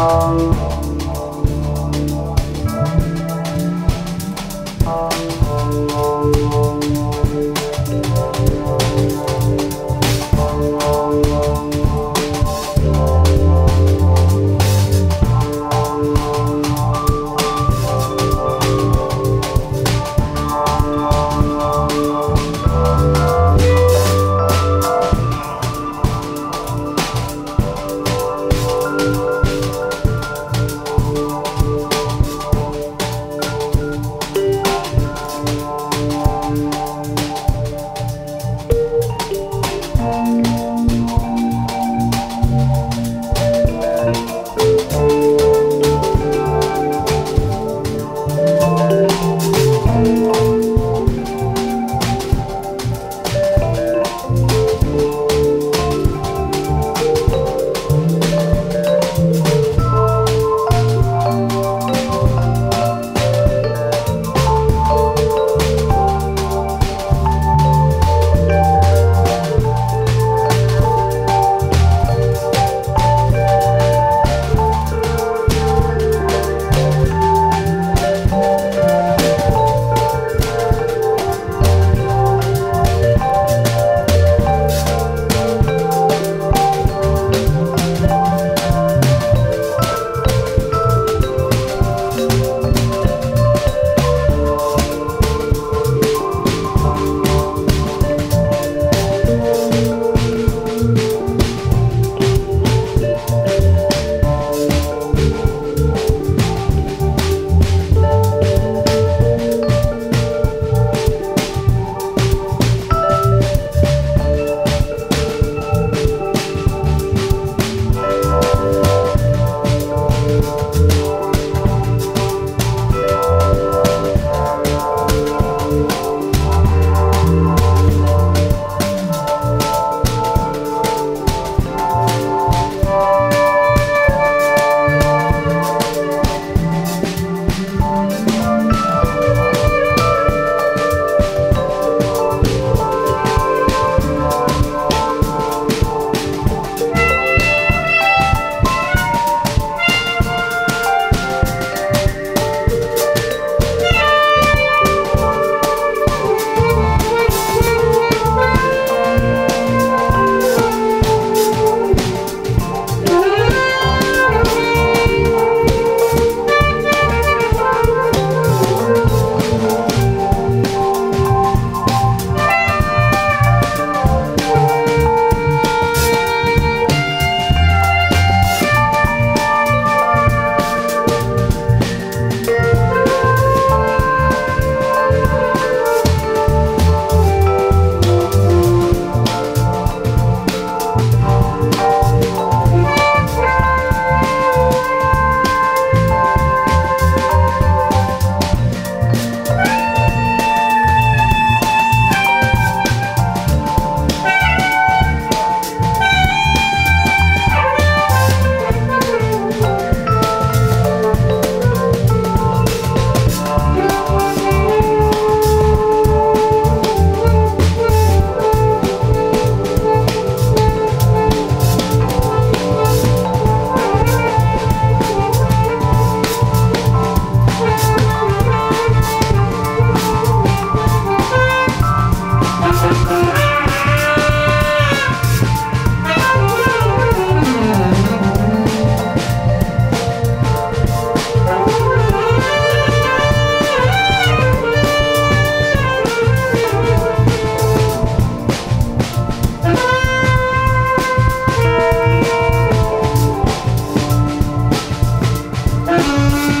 Música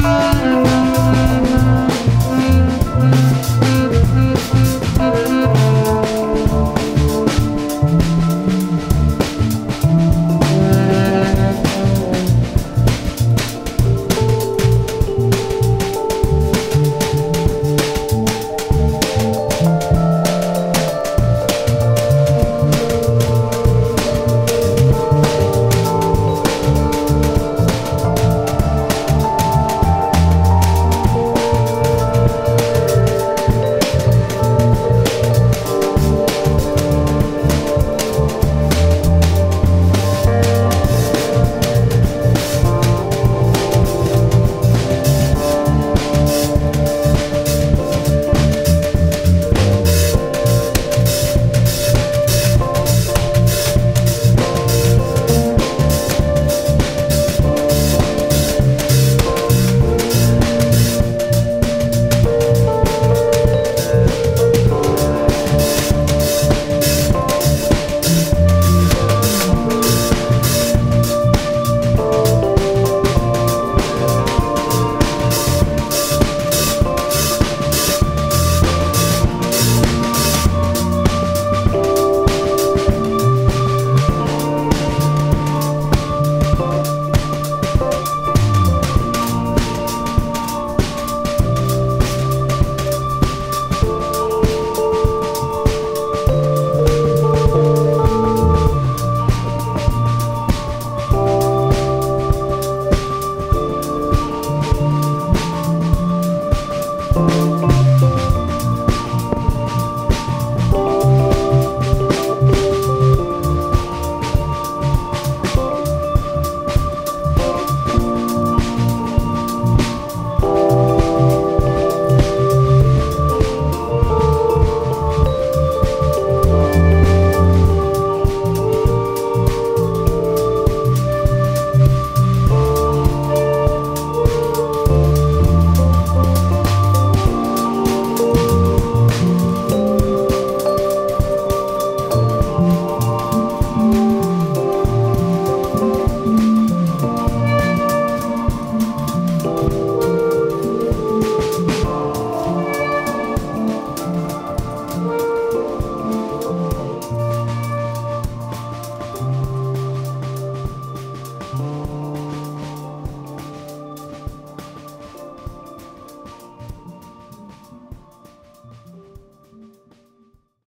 Música